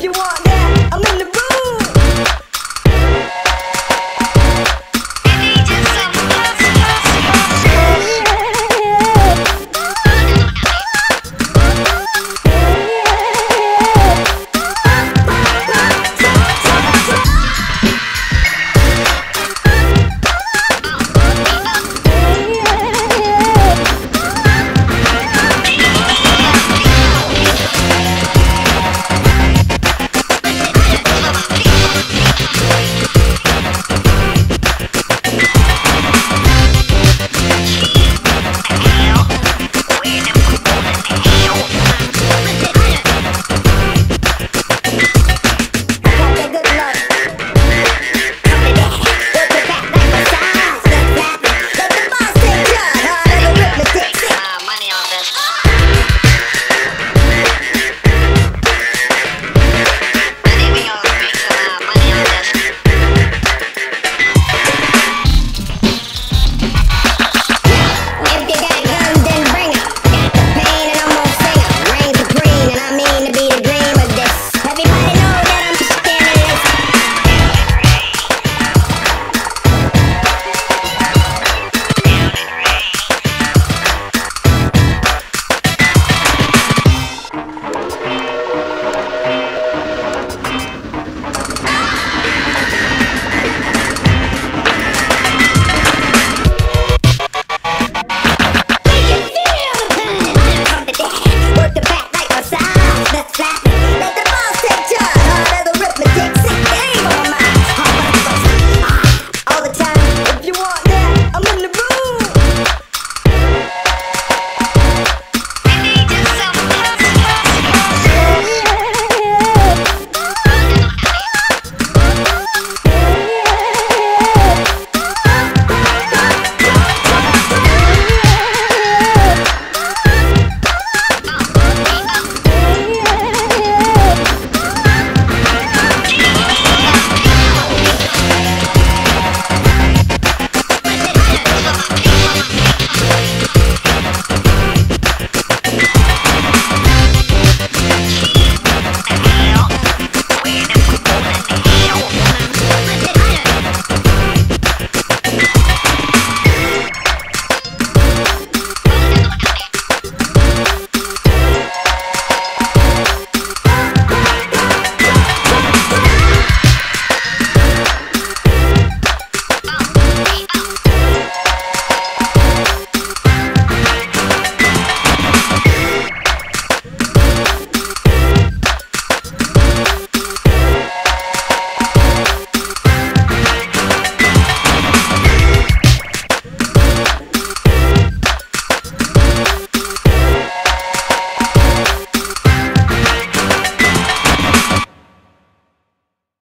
You want